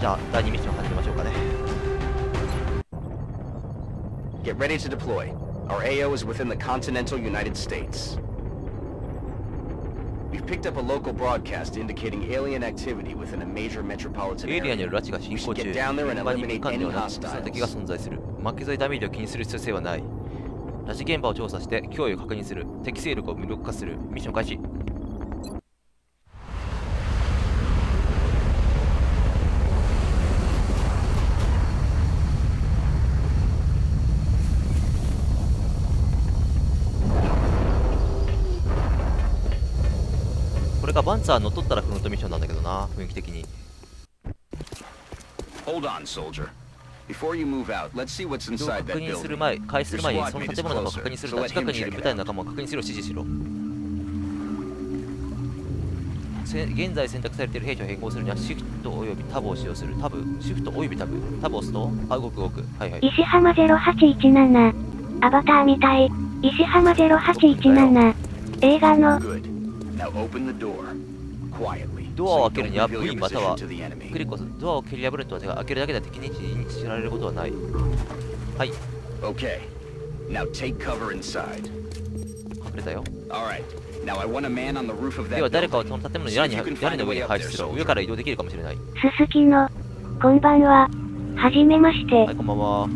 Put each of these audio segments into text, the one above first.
じゃあ第2ミッション始めましょうかね Get ready to deploy. Our AO is within the continental United States. We've picked up a local broadcast indicating alien activity within a major metropolitan エイリアンに area. よる拉致が進行中 We should get down there and 現場に民間ではなく複数の敵が.存在する巻き添えダメージを気にする必要性はない拉致現場を調査して脅威を確認する敵勢力を無力化するミッション開始バンツァー乗っ取ったらフロントミッションなんだけどな雰囲気的に Hold on, soldier. Before you move out, let's see what's inside 確 that 認す building. る前開始する前にその建物を closer, 確認する近くにいる部隊.の仲間を確認するよう指示しろせ現在選択されている兵士を変更するにはシフトおよびタブを使用するタブシフトおよびタブタブを押すとあ動く動くはいはい石浜0817。アバターみたい。石浜0817。映画の Good. ドアを開けるには V またはクリコスドアを蹴り破るとは開けるだけで敵に知られることはない。はい。隠れたよ。では誰かをその建物の屋根の,の上に配置すれば上から移動できるかもしれない。ススキのこんばんは。はじめまして。こんばんは。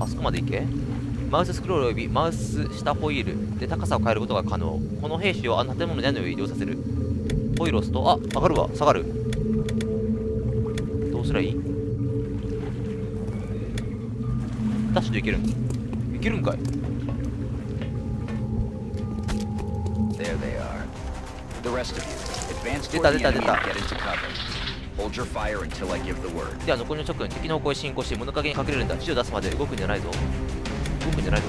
あそこまで行け？マウススクロールおよびマウス下ホイールで高さを変えることが可能。この兵士をあの建物の屋根を移動させる？ホイールを押すと、あ、上がるわ、下がる。どうすりゃいい？ダッシュでいけるんいけるんかい There they are. The rest of you, advance Dita, toward the dita, enemy dita. and get into cover. Hold your fire until I give the word. では残りの諸君、敵の方向へ進行し、物陰に隠れるんだ。指示を出すまで動くんじゃないぞ。じゃないぞ。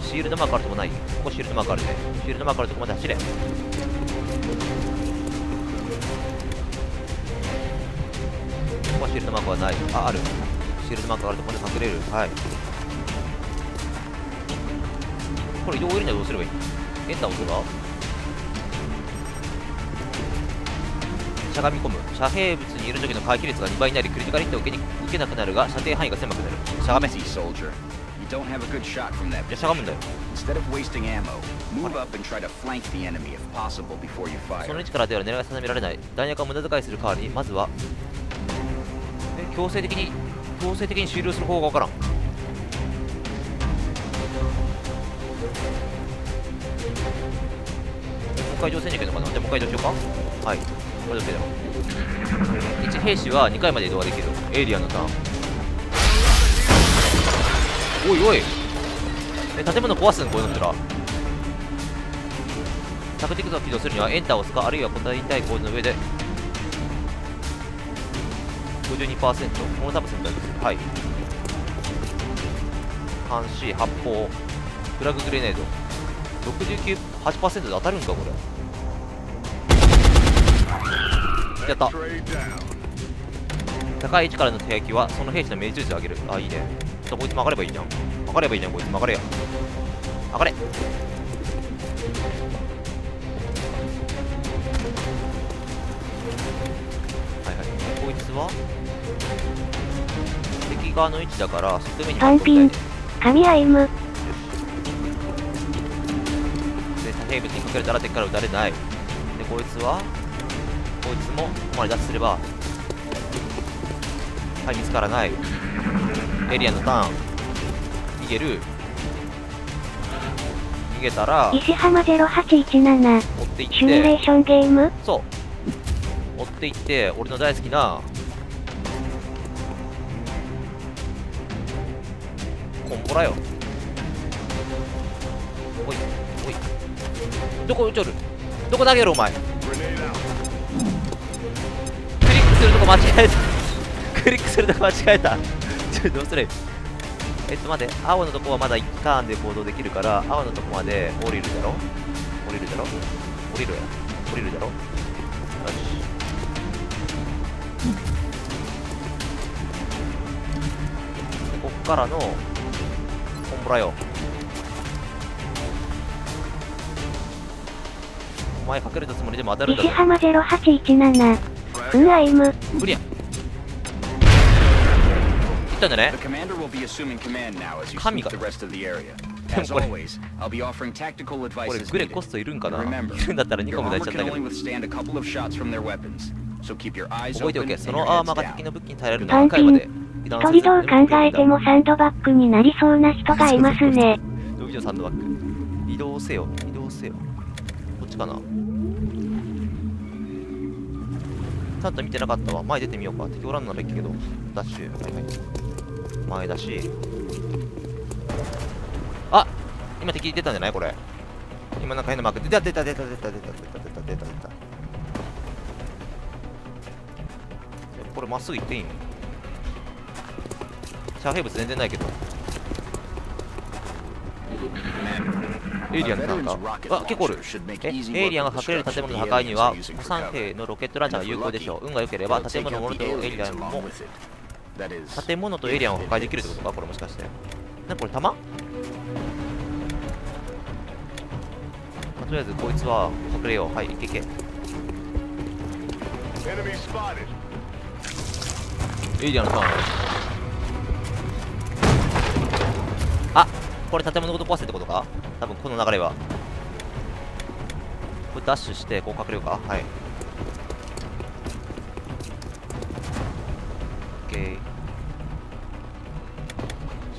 シールドマークあるとこないここシールドマークあるね。シールドマークあるとこまで走れ。ここはシールドマークはない。あ、ある。シールドマークあるとこまで隠れる。はい。これ移動を入れるにはどうすればいい？エンター押せばしゃがみ込む遮蔽物にいる時の回避率が2倍になりクリティカルヒットを受けに受けなくなるが射程範囲が狭くなるしゃがめ Easy, soldier. You don't have a good shot from that じゃしゃがむん position. だよ Instead of wasting ammo, move up and try to flank the enemy if possible before you その.位置からでは狙いが定められない弾薬を無駄遣いする代わりにまずはえ強制的に強制的に終了する方法がわからんもう一回移動せんにゃいけんのかなじゃあもう一回移動しようかはいこれだけだよ1兵士は2回まで移動ができるエイリアンのターンおいおい。え建物壊すんこういうのったら着陸度を起動するにはエンターを押すかあるいは答えたいコードの上で。52%このタブ選択するはい。監視発砲フラググレネード。698%で当たるんかこれ。やった。高い位置からの敵はその兵士の命中率を上げる。あいいねとこいつ曲がればいいじゃん。曲がればいいじゃんこいつ。曲がれや曲がれ。はいはい。こいつは？敵側の位置だから外目に単品神アイム。で遮蔽物にかけられたら敵から撃たれない。でこいつは？こいつもここまで脱出すればはい見つからないエリアのターン。逃げる。逃げたら石浜0817。追っていっシミュレてーションゲーム？そう。追っていって俺の大好きなコンボラよ。おいおい。どこ撃ちょる？どこ投げるお前？クリックするとこ間違えた。クリックするとこ間違えた どうするえっと待って。青のとこはまだ1ターンで行動できるから青のとこまで降りるだろ？降りるだろ？降りるや。降りるだろ？よし。でこっからのコンボラよ。お前隠れたつもりでも当たるんだぞ石浜0817。うんアイム。クリアったんだね。神が。これ,これグレコストいるんかな？いんだっ2個も大事だったけど。覚えておけ。そのアーマーが敵の武器に耐えられのは何回で。う考えてもサンドバッグになりそうな人がいますね。こっちかな？ちゃんと見てなかったわ。前出てみようか。敵おらんならいいけど。ダッシュ。はいはい前だし。あ今敵出たんじゃない？これ。今なんか変なマーク。出た出た出た出た出た出た出た出た出た。これまっすぐ行っていいん遮蔽物全然ないけど。エイリアンなんか。あ結構おる。えエイリアンが隠れる建物の破壊には古参兵のロケットランチャーが有効でしょう。運が良ければ建物のものとエイリアンも建物とエイリアンを破壊できるってことか？これもしかして。なんかこれ弾、まあ、とりあえずこいつは隠れよう。はいいけいけ.エイリアンのタこれ建物ごと壊せってことか？多分この流れは。これダッシュしてこう隠れようか？はい。OK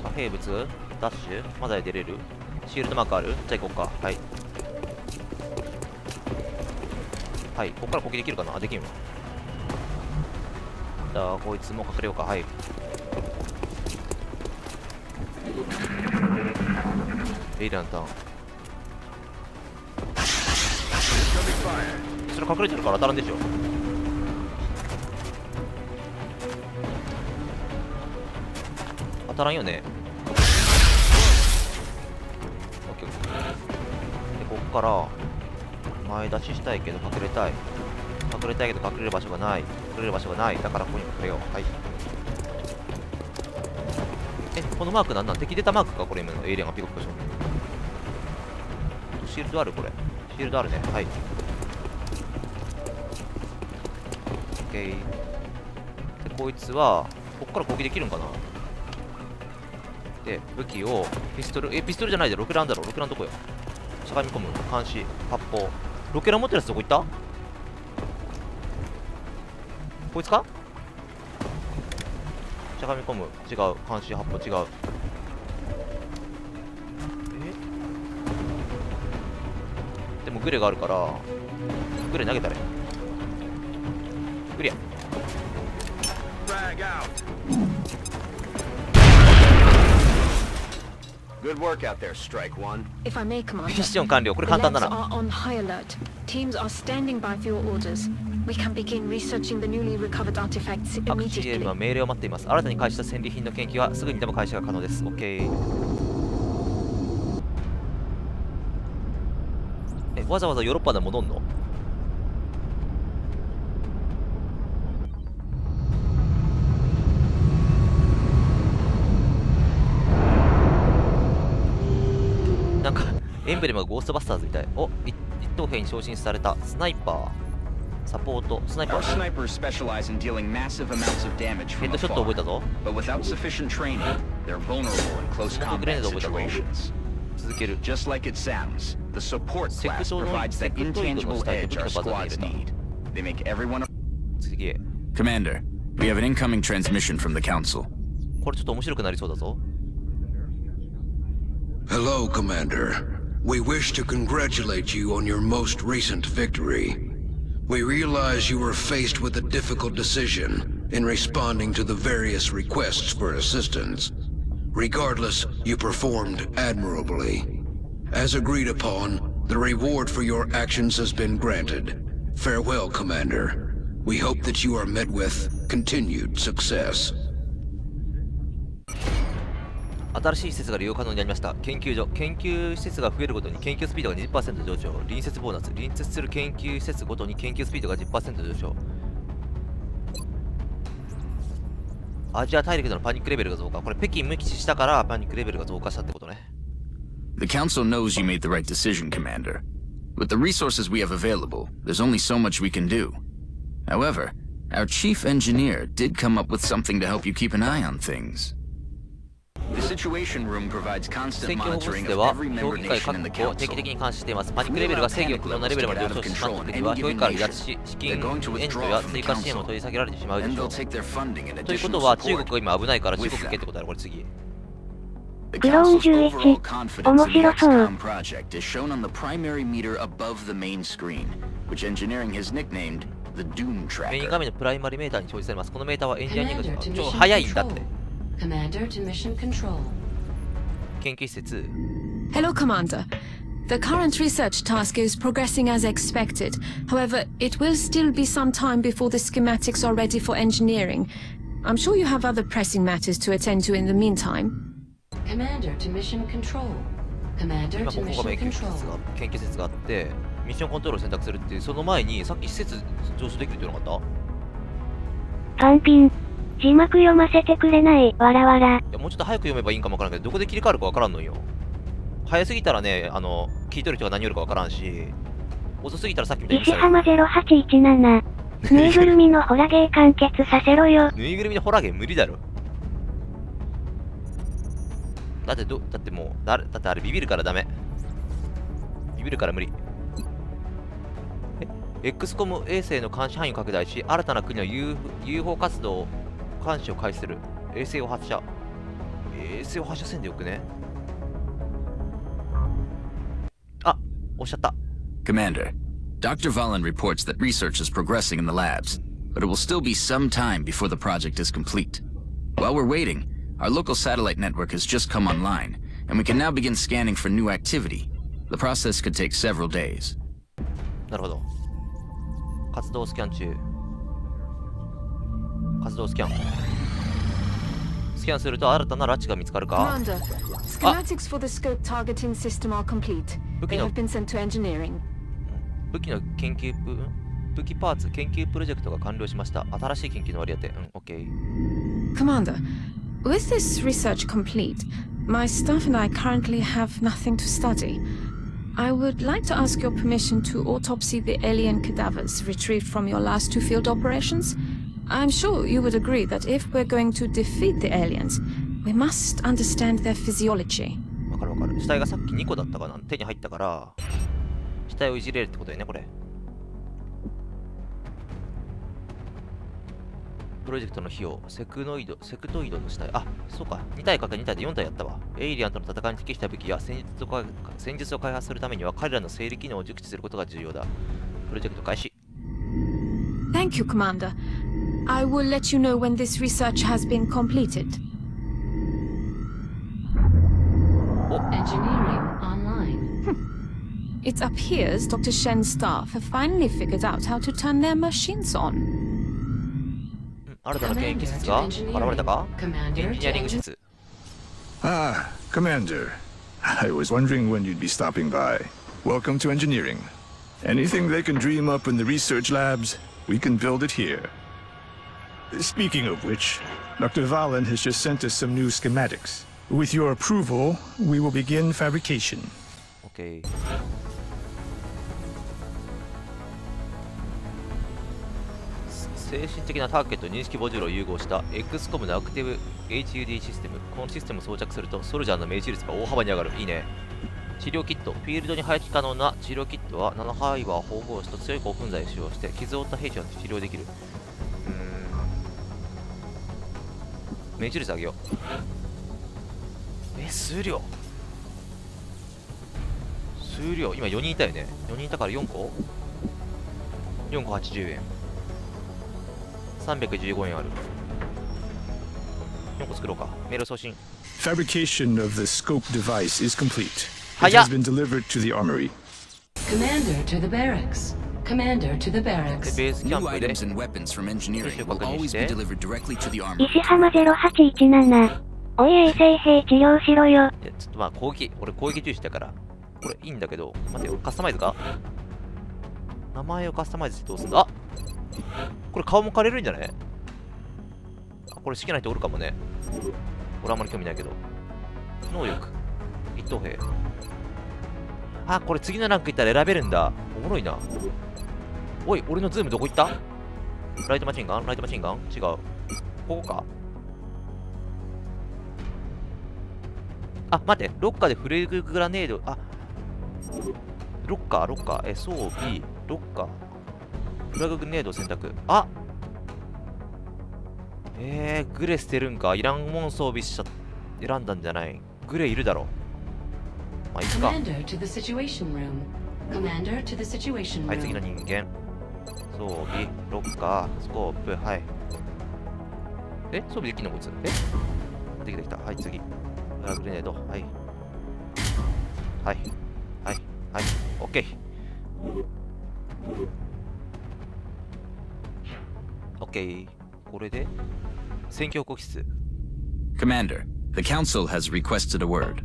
遮蔽物？ダッシュ？まだ出れる？シールドマークある？じゃあ行こうか。はい。はい。ここから攻撃できるかな？あできるわ。じゃあこいつも隠れようか。はい。エイリアンターン。それ隠れてるから当たらんでしょ。当たらんよね。でここから前出ししたいけど隠れたい。隠れたいけど隠れる場所がない。隠れる場所がない。だからここに隠れよう。はい。えこのマークなんなん？敵出たマークか？これ今のエイリアンがピコピコしてるシールドある？これ。シールドあるね。はい。OK でこいつはこっから攻撃できるんかな？で武器をピストルえピストルじゃないでロケランだろ。ロケランどこよ？しゃがみ込む。監視。発砲。ロケラン持ってるやつどこ行った？こいつか？しゃがみ込む。違う。監視発砲。違う。グレがあるからグレ投げたれ。グレやッション完了。これ簡単だな。赤命令を待っています。新たに開始した戦利品の研究はすぐにでも開始が可能です。OK わざわざヨーロッパで戻んの？なんかエンブレムがゴーストバスターズみたい。おっ,一等兵に昇進された。スナイパー。サポート。スナイパー。ヘッドショット覚えたぞ。スナイパーヘッドショット覚えたぞ。続ける。The support class provides the intangible edge our squads need. They make everyone... Commander, we have an incoming transmission from the Council. Hello, Commander. We wish to congratulate you on your most recent victory. We realize you were faced with a difficult decision in responding to the various requests for assistance. Regardless, you performed admirably. As agreed upon, the reward for your actions has been granted. Farewell, Commander. We hope that you are met with continued success. 新しい施設が利用可能になりました研究所研究施設が増えるごとに研究スピードが20%上昇隣接ボーナス隣接する研究施設ごとに研究スピードが10%上昇アジア大陸でのパニックレベルが増加これ北京無基地したからパニックレベルが増加したってことね The Council knows you made the right decision, Commander. With the resources we have available, there's only so much we can do. However, our chief engineer did come up with something to help you keep an eye on things. The Situation Room provides constant monitoring of every member nation in the Council. out of control in any given nation, they're going to withdraw from the Council, and they'll take their funding and additional support. With that, 今危ないから中国行けってことだろこれ次 The クローン Council's 11 overall confidence in the 面白そう XCOM project is shown on the primary meter above the main screen, which engineering has nicknamed the Doom メイン Tracker. 画面のプライマリメーターに表示されますこのメーターはエンジニアリング Commander が to 超 mission 速いんだって control. Commander to mission control. 研究施設 Hello, Commander. The current research task is progressing as expected. However, it will still be some time before the schematics are ready for engineering. I'm sure you have other pressing matters to attend to in the meantime. Commander to mission control. Commander 今ここが研究施設.が研究施設があってミッションコントロールを選択するっていうその前にさっき施設上昇できるって言わなかった？パンピン。字幕読ませてくれない、わらわら。いやもうちょっと早く読めばいいんかもわからんけどどこで切り替わるかわからんのよ早すぎたらねあの聞いとる人が何言うかわからんし遅すぎたらさっきみたいに石浜0817。ぬいぐるみのホラゲー完結させろよ。ぬいぐるみのホラーゲー無理だろだってどだってもうだだってあれビビるからダメビビるから無理え XCOM 衛星の監視範囲を拡大し新たな国の UFO UFO 活動監視を開始する衛星を発射衛星を発射せんでよくねあおっしゃった Commander, Dr. Valen reports that research is progressing in the labs, but it will still be some time before the project is complete. While we're waiting, our local satellite network has just come online, and we can now begin scanning for new activity. The process could take several days. なるほど。活動スキャン中。活動スキャン。スキャンすると新たな拉致が見つかるか Commander, schematics for the scope targeting system are complete. Looking They up. have been sent to engineering. 武器の研究プ、武器パーツ研究プロジェクトが完了しました。新しい研究の割り当て。うん、OK。 Commander, with this research complete, my staff and I currently have nothing to study. I would like to ask your permission to autopsy the alien cadavers retrieved from your last two field operations. I'm sure you would agree that if we're going to defeat the aliens, we must understand their physiology. わかるわかる。死体がさっき2個だったかな手に入ったから、死体をいじれるってことだよね、これ。 プロジェクトの費用、セクノイド、セクトイドの死体。あ、そうか。2体かけ2体で4体やったわ。エイリアンとの戦いに適した武器や戦術をか戦術を開発するためには彼らの生理機能を熟知することが重要だ。プロジェクト開始。Thank you, Commander. I will let you know when this research has been completed. Engineering online. It appears Dr. Shen's staff have finally figured out how to turn their machines on. うん新たな研究施設が現れたかエン Commander ジニ to アリング施 engine. 設。 Ah, Commander. I was wondering when you'd be stopping by. Welcome to engineering. Anything they can dream up in the research labs, we can build it here. Speaking of which, Dr. Valen has just sent us some new schematics. With your approval, we will begin fabrication. OK。 精神的なターゲット認識モジュールを融合した XCOM のアクティブ HUD システム。このシステムを装着するとソルジャーの命中率が大幅に上がる。いいね。治療キット。フィールドに配置可能な治療キットは7ハイバー縫合紙と強い興奮剤を使用して傷を負った兵士を治療できる。うん。命中率上げよう。え、数量数量今4人いたよね4人いたから4個？4個80円315円ある4個作ろうかメール送信 Fabrication of the scope device is complete. It has been delivered to the armory. Commander to the barracks. Commander to the で barracks. New items and weapons from engineering will always be delivered directly to the armory. 石浜0817。おい衛生兵治療しろよ。ちょっとまあ攻撃俺攻撃重視だからこれいいんだけど待てよカスタマイズか名前をカスタマイズしてどうすんだあこれ顔も変えれるんじゃない？これ好きな人おるかもね。俺あんまり興味ないけど。能力。一等兵。あこれ次のランクいったら選べるんだ。おもろいな。おい俺のズームどこ行った？ライトマシンガン？ライトマシンガン？違う。ここか。あ待って。ロッカーで frag grenade。あロッカーロッカー。え装備ロッカー。フラググレネードを選択あえー、グレ捨てるんかいらんもん装備しちゃ選んだんじゃないグレいるだろまあいいかはい、次の.人間。装備、ロッカー、スコープ、はい。え装備できんのこいつ？え？できたできた。はい、次。フラググレネード、はい。はい。はい。はい。オッケー。オッケー。これで、戦況告室。 Commander, the Council has requested a word.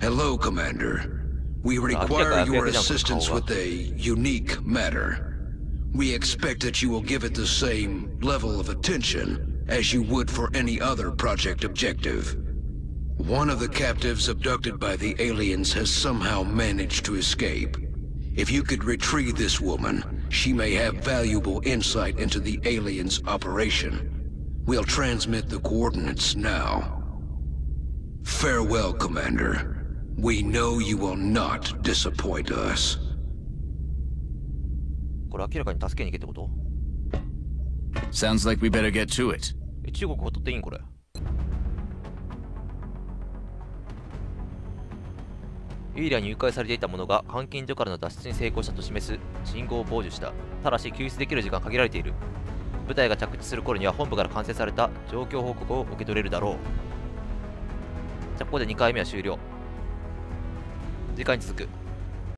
Hello, Commander. We require your assistance with a unique matter. We expect that you will give it the same level of attention as you would for any other project objective. One of the captives abducted by the aliens has somehow managed to escape. If you could retrieve this woman, she may have valuable insight into the aliens' operation. We'll transmit the coordinates now. Farewell, Commander. We know you will not disappoint us. これ明らかに助けに行けってこと Sounds like we better get to it. え、中国ほっとっていいんこれ。 エイリアに誘拐されていた者が監禁所からの脱出に成功したと示す信号を傍受した。ただし救出できる時間限られている。部隊が着地する頃には本部から完成された状況報告を受け取れるだろう。じゃあここで2回目は終了。次回に続く。